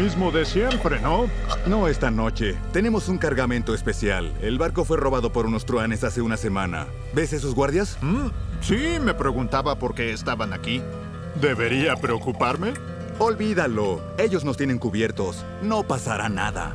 mismo de siempre, ¿no? No esta noche. Tenemos un cargamento especial. El barco fue robado por unos truanes hace una semana. ¿Ves esos guardias? Mm, sí, me preguntaba por qué estaban aquí. ¿Debería preocuparme? Olvídalo. Ellos nos tienen cubiertos. No pasará nada.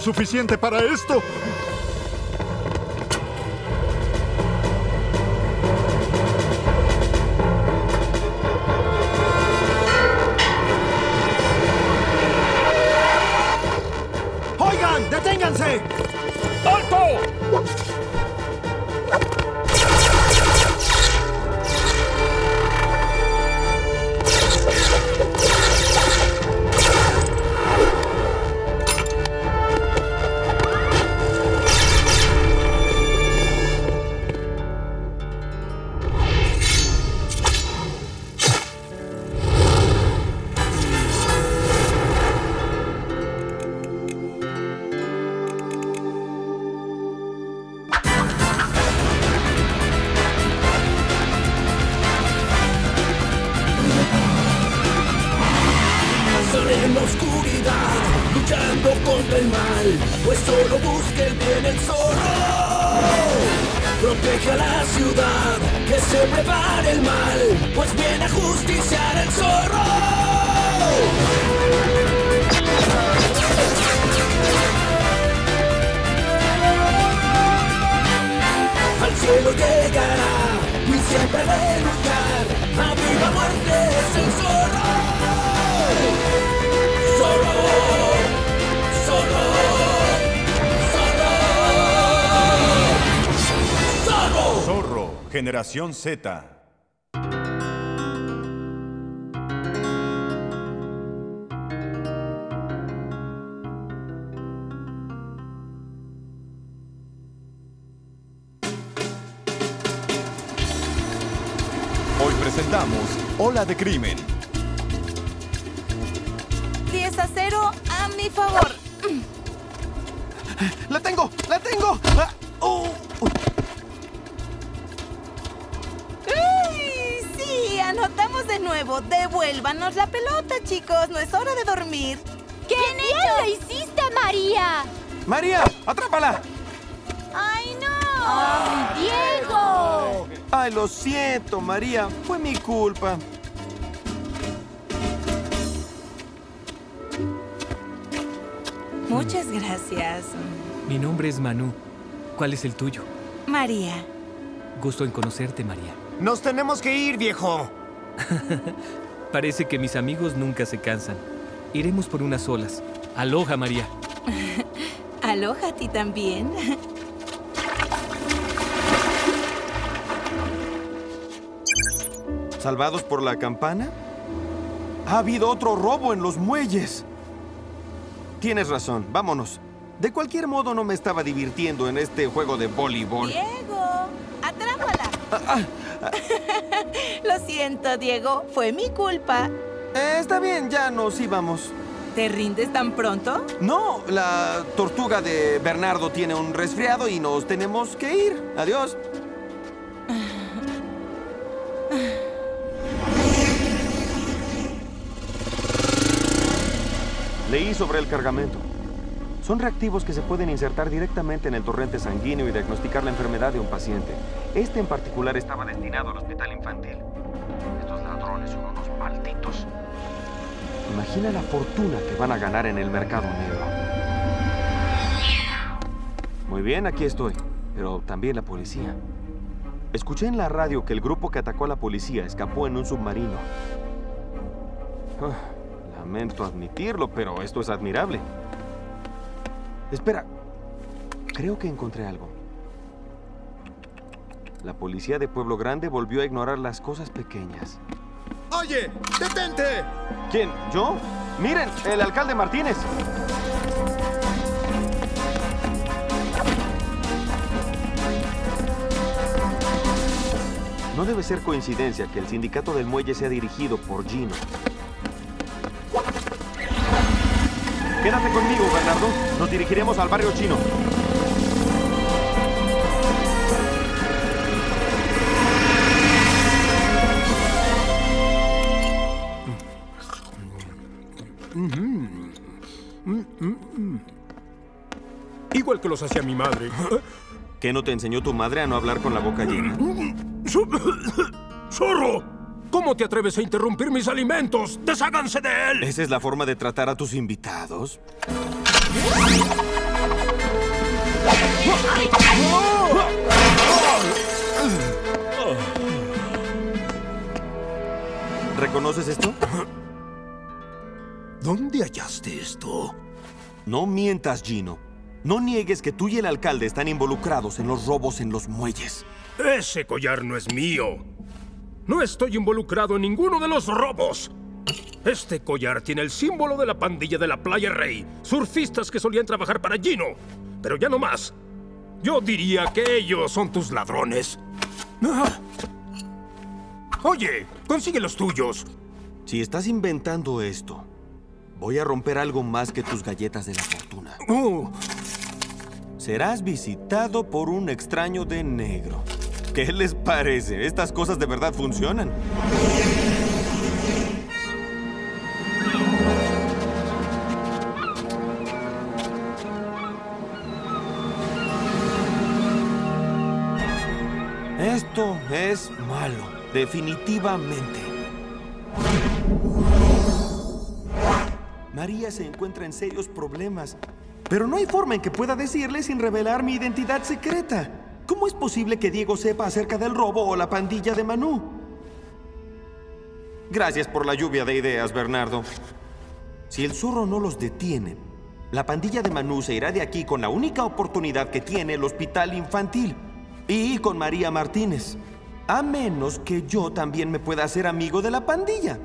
Suficiente para esto. El mal, pues solo busca el bien el zorro. Protege a la ciudad, que se prepare el mal, pues viene a justiciar el zorro. Al cielo llegará y siempre de luchar, a viva muerte es el. Zorro, zorro, generación Z. Hoy presentamos Ola de Crimen. 10 a 0 a mi favor. ¡La tengo! ¡La tengo! Ah, nuevo. Devuélvanos la pelota, chicos. No es hora de dormir. ¡Qué bien lo hiciste, María! ¡María! ¡Atrápala! ¡Ay, no! ¡Ay, Diego! Ay, lo siento, María. Fue mi culpa. Muchas gracias. Mi nombre es Manu. ¿Cuál es el tuyo? María. Gusto en conocerte, María. Nos tenemos que ir, viejo. Parece que mis amigos nunca se cansan. Iremos por unas olas. Aloha, María. Aloha a ti también. ¿Salvados por la campana? Ha habido otro robo en los muelles. Tienes razón, vámonos. De cualquier modo no me estaba divirtiendo en este juego de voleibol. Diego, atrápala. Ah, Lo siento, Diego. Fue mi culpa. Eh, está bien, ya nos íbamos. ¿Te rindes tan pronto? No, la tortuga de Bernardo tiene un resfriado y nos tenemos que ir. Adiós. Leí sobre el cargamento. Son reactivos que se pueden insertar directamente en el torrente sanguíneo y diagnosticar la enfermedad de un paciente. Este en particular estaba destinado al hospital infantil. Estos ladrones son unos malditos. Imagina la fortuna que van a ganar en el mercado negro. Muy bien, aquí estoy. Pero también la policía. Escuché en la radio que el grupo que atacó a la policía escapó en un submarino. Ah, lamento admitirlo, pero esto es admirable. Espera, creo que encontré algo. La policía de Pueblo Grande volvió a ignorar las cosas pequeñas. ¡Oye! ¡Detente! ¿Quién? ¿Yo? Miren, el alcalde Martínez. No debe ser coincidencia que el sindicato del muelle sea dirigido por Gino. Quédate conmigo, Bernardo. Nos dirigiremos al barrio chino. Igual que los hacía mi madre. ¿Qué no te enseñó tu madre a no hablar con la boca llena? ¡Zorro! ¿Cómo te atreves a interrumpir mis alimentos? ¡Desháganse de él! ¿Esa es la forma de tratar a tus invitados? ¿Reconoces esto? ¿Dónde hallaste esto? No mientas, Gino. No niegues que tú y el alcalde están involucrados en los robos en los muelles. Ese collar no es mío. No estoy involucrado en ninguno de los robos. Este collar tiene el símbolo de la pandilla de la Playa Rey, surfistas que solían trabajar para Gino. Pero ya no más. Yo diría que ellos son tus ladrones. Ah. Oye, consigue los tuyos. Si estás inventando esto, voy a romper algo más que tus galletas de la fortuna. Oh, Serás visitado por un extraño de negro. ¿Qué les parece? Estas cosas de verdad funcionan. Esto es malo, definitivamente. María se encuentra en serios problemas, pero no hay forma en que pueda decirle sin revelar mi identidad secreta. ¿Cómo es posible que Diego sepa acerca del robo o la pandilla de Manú? Gracias por la lluvia de ideas, Bernardo. Si el zorro no los detiene, la pandilla de Manú se irá de aquí con la única oportunidad que tiene el hospital infantil. Y con María Martínez. A menos que yo también me pueda hacer amigo de la pandilla.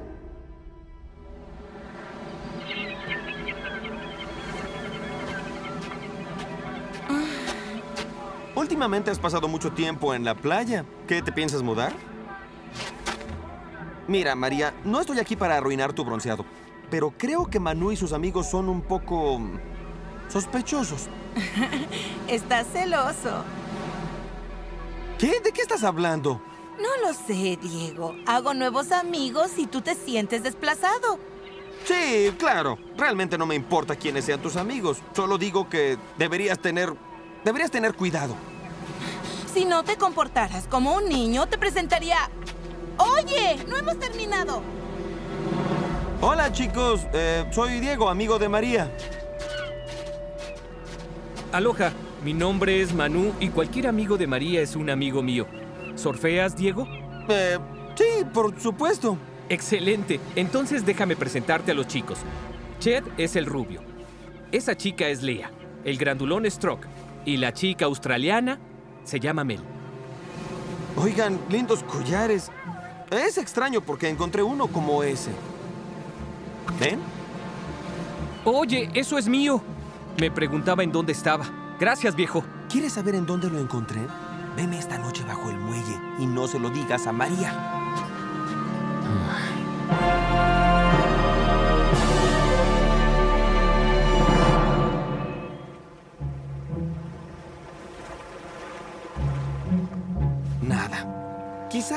Últimamente has pasado mucho tiempo en la playa. ¿Qué te piensas mudar? Mira, María, no estoy aquí para arruinar tu bronceado, pero creo que Manu y sus amigos son un poco mm, sospechosos. Estás celoso. ¿Qué? ¿De qué estás hablando? No lo sé, Diego. Hago nuevos amigos y tú te sientes desplazado. Sí, claro. Realmente no me importa quiénes sean tus amigos. Solo digo que deberías tener... Deberías tener cuidado. Si no te comportaras como un niño, te presentaría... ¡Oye! ¡No hemos terminado! Hola, chicos. Eh, soy Diego, amigo de María. Aloha, mi nombre es Manu y cualquier amigo de María es un amigo mío. ¿Sorfeas, Diego? Eh, sí, por supuesto. Excelente. Entonces déjame presentarte a los chicos. Ched es el rubio. Esa chica es Lea. El grandulón es Troc. Y la chica australiana se llama Mel. Oigan, lindos collares. Es extraño porque encontré uno como ese. ¿Ven? Oye, eso es mío. Me preguntaba en dónde estaba. Gracias, viejo. ¿Quieres saber en dónde lo encontré? Veme esta noche bajo el muelle y no se lo digas a María.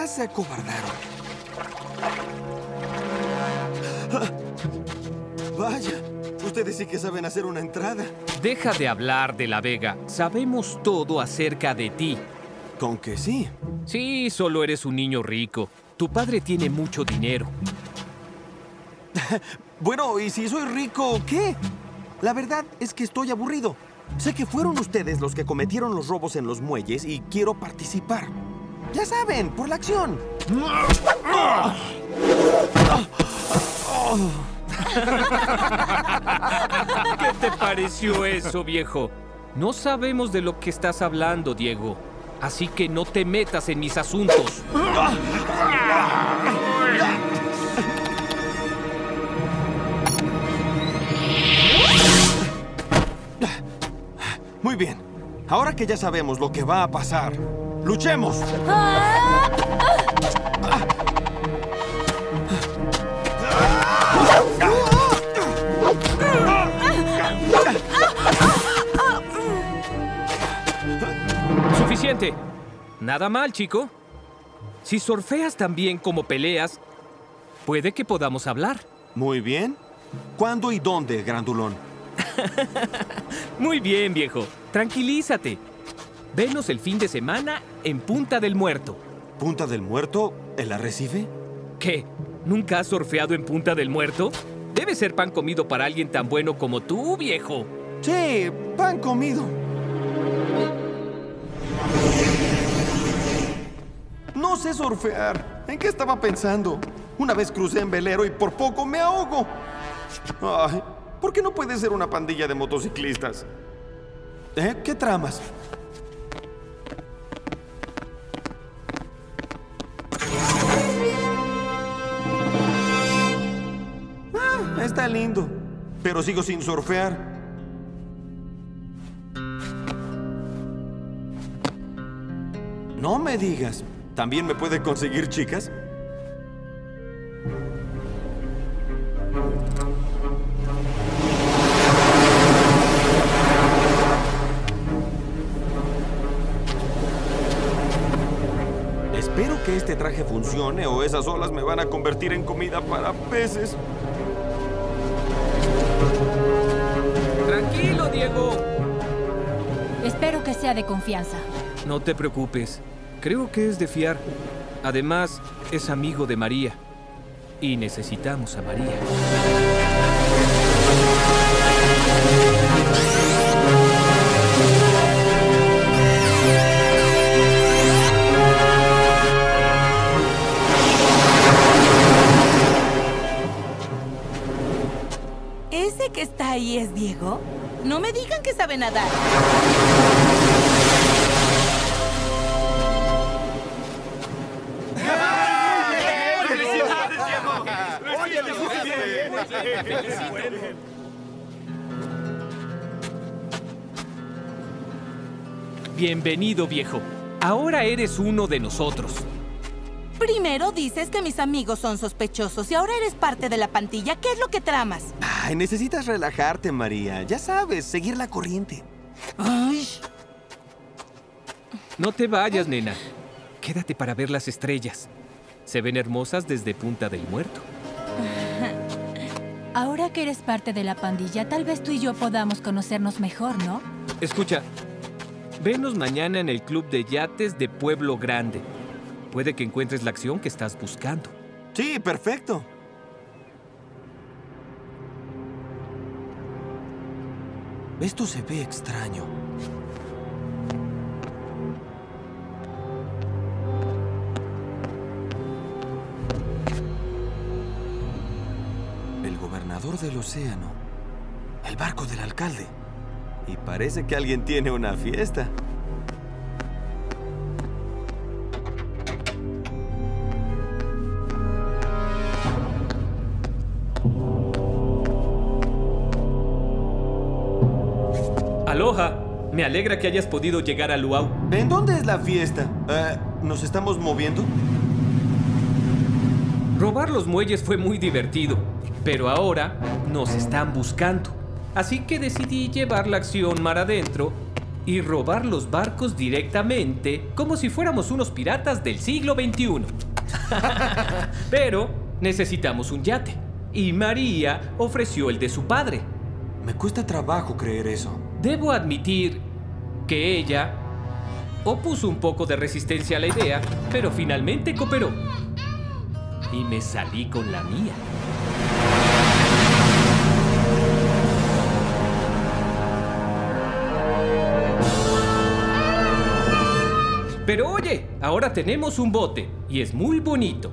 Se acobardaron. Ah, Vaya, ustedes sí que saben hacer una entrada. Deja de hablar de la Vega. Sabemos todo acerca de ti. ¿Con que sí? Sí, solo eres un niño rico. Tu padre tiene mucho dinero. Bueno, ¿y si soy rico, qué? La verdad es que estoy aburrido. Sé que fueron ustedes los que cometieron los robos en los muelles y quiero participar. Ya saben, por la acción. ¿Qué te pareció eso, viejo? No sabemos de lo que estás hablando, Diego. Así que no te metas en mis asuntos. Muy bien. Ahora que ya sabemos lo que va a pasar, ¡luchemos! Suficiente. Nada mal, chico. Si surfeas tan bien como peleas, puede que podamos hablar. Muy bien. ¿Cuándo y dónde, grandulón? Muy bien, viejo. Tranquilízate. Venos el fin de semana en Punta del Muerto. ¿Punta del Muerto? ¿El arrecife? ¿Qué? ¿Nunca has surfeado en Punta del Muerto? Debe ser pan comido para alguien tan bueno como tú, viejo. Sí, pan comido. No sé surfear. ¿En qué estaba pensando? Una vez crucé en velero y por poco me ahogo. Ay, ¿por qué no puede ser una pandilla de motociclistas? ¿Eh? ¿Qué tramas? Lindo, pero sigo sin surfear. No me digas. ¿También me puede conseguir chicas? Espero que este traje funcione o esas olas me van a convertir en comida para peces. Tranquilo, Diego. Espero que sea de confianza. No te preocupes. Creo que es de fiar. Además, es amigo de María. Y necesitamos a María. No me digan que sabe nadar. Bienvenido, viejo. Ahora eres uno de nosotros. Primero dices que mis amigos son sospechosos y ahora eres parte de la pantilla. ¿Qué es lo que tramas? Ay, necesitas relajarte, María. Ya sabes, seguir la corriente. Ay, No te vayas, nena. Quédate para ver las estrellas. Se ven hermosas desde Punta del Muerto. Ahora que eres parte de la pandilla, tal vez tú y yo podamos conocernos mejor, ¿no? Escucha, venos mañana en el Club de Yates de Pueblo Grande. Puede que encuentres la acción que estás buscando. Sí, perfecto. Esto se ve extraño. El gobernador del océano. El barco del alcalde. Y parece que alguien tiene una fiesta. Me alegra que hayas podido llegar a Luau. ¿En dónde es la fiesta? Eh, ¿Nos estamos moviendo? Robar los muelles fue muy divertido, pero ahora nos están buscando. Así que decidí llevar la acción mar adentro y robar los barcos directamente como si fuéramos unos piratas del siglo XXI. pero necesitamos un yate y María ofreció el de su padre. Me cuesta trabajo creer eso. Debo admitir que ella opuso un poco de resistencia a la idea, pero finalmente cooperó. Y me salí con la mía. Pero oye, ahora tenemos un bote y es muy bonito.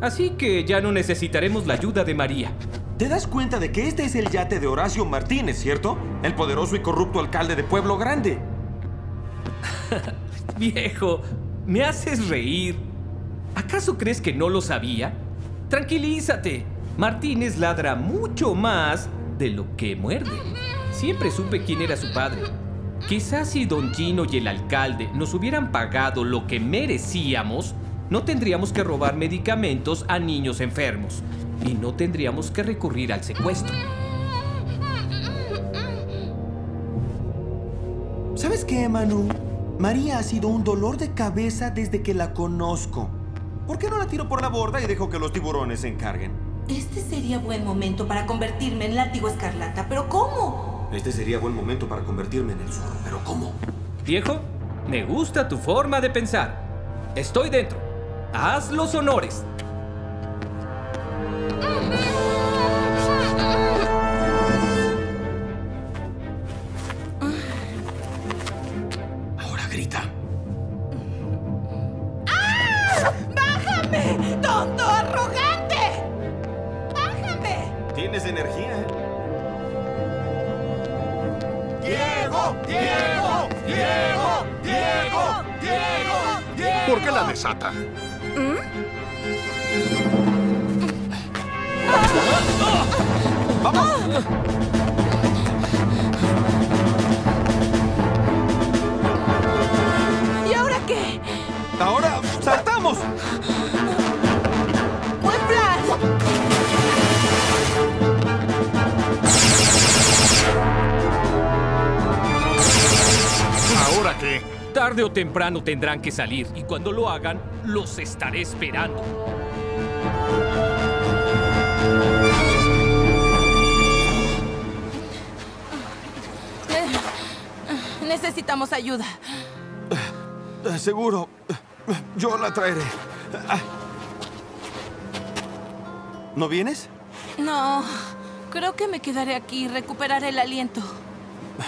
Así que ya no necesitaremos la ayuda de María. ¿Te das cuenta de que este es el yate de Horacio Martínez, cierto? El poderoso y corrupto alcalde de Pueblo Grande. Viejo, me haces reír. ¿Acaso crees que no lo sabía? Tranquilízate. Martínez ladra mucho más de lo que muerde. Siempre supe quién era su padre. Quizás si Don Gino y el alcalde nos hubieran pagado lo que merecíamos, no tendríamos que robar medicamentos a niños enfermos y no tendríamos que recurrir al secuestro. ¿Sabes qué, Manu? María ha sido un dolor de cabeza desde que la conozco. ¿Por qué no la tiro por la borda y dejo que los tiburones se encarguen? Este sería buen momento para convertirme en látigo escarlata, pero ¿cómo? Este sería buen momento para convertirme en el zorro, pero ¿cómo? Viejo, me gusta tu forma de pensar. Estoy dentro. Haz los honores. ¿Y ahora qué? ¡Ahora saltamos! ¡Buen plan! ¿Ahora qué? Tarde o temprano tendrán que salir y cuando lo hagan, los estaré esperando. Necesitamos ayuda. Seguro. Yo la traeré. Ah. ¿No vienes? No, creo que me quedaré aquí y recuperaré el aliento.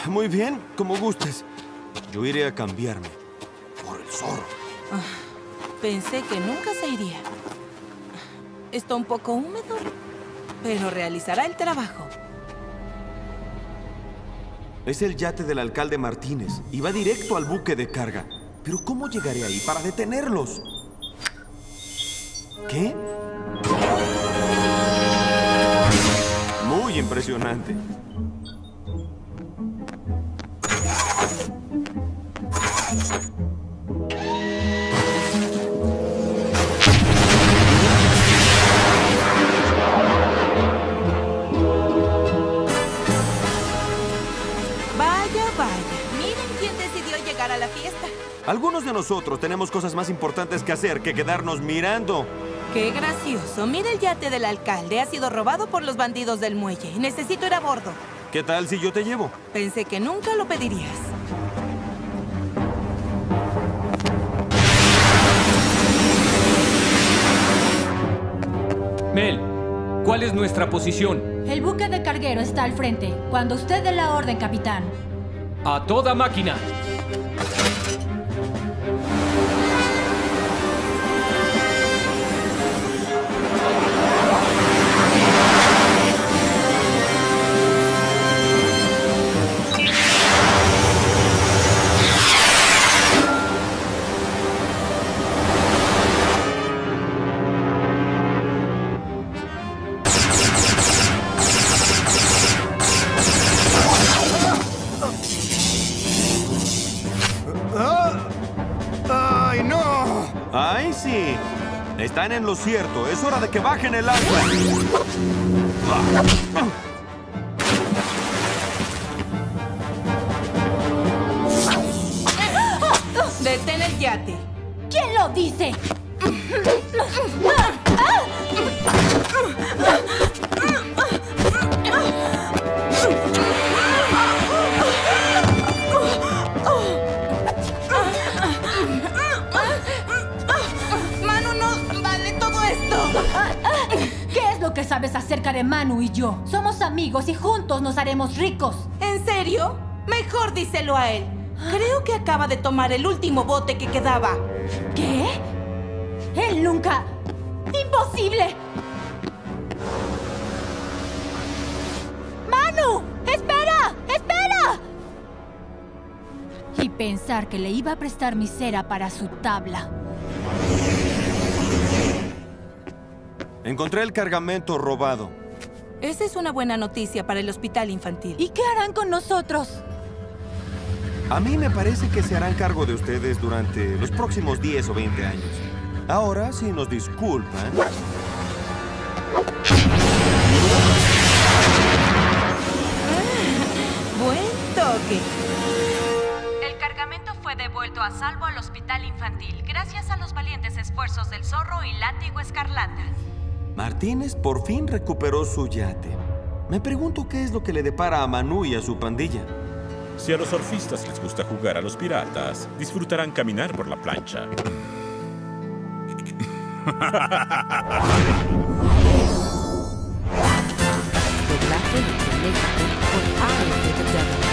Muy bien, como gustes. Yo iré a cambiarme. Por el zorro. Pensé que nunca se iría. Está un poco húmedo, pero realizará el trabajo. Es el yate del alcalde Martínez y va directo al buque de carga. Pero ¿cómo llegaré ahí para detenerlos? ¿Qué? Muy impresionante. De nosotros tenemos cosas más importantes que hacer que quedarnos mirando. Qué gracioso. Mira el yate del alcalde. Ha sido robado por los bandidos del muelle. Necesito ir a bordo. ¿Qué tal si yo te llevo? Pensé que nunca lo pedirías. Mel, ¿cuál es nuestra posición? El buque de carguero está al frente. Cuando usted dé la orden, capitán. A toda máquina. ¡Ay, sí! Están en lo cierto. Es hora de que bajen el ancla. Detén el yate. ¿Quién lo dice? Y yo? Somos amigos y juntos nos haremos ricos. ¿En serio? Mejor díselo a él. Creo que acaba de tomar el último bote que quedaba. ¿Qué? Él nunca... ¡Imposible! ¡Manu! ¡Espera! ¡Espera! Y Pensar que le iba a prestar mi cera para su tabla. Encontré el cargamento robado. Esa es una buena noticia para el hospital infantil. ¿Y qué harán con nosotros? A mí me parece que se harán cargo de ustedes durante los próximos 10 o 20 años. Ahora, si nos disculpan... Buen toque. El cargamento fue devuelto a salvo al hospital infantil gracias a los valientes esfuerzos del zorro y látigo escarlata. Martínez por fin recuperó su yate. Me pregunto qué es lo que le depara a Manu y a su pandilla. Si a los surfistas les gusta jugar a los piratas, disfrutarán caminar por la plancha.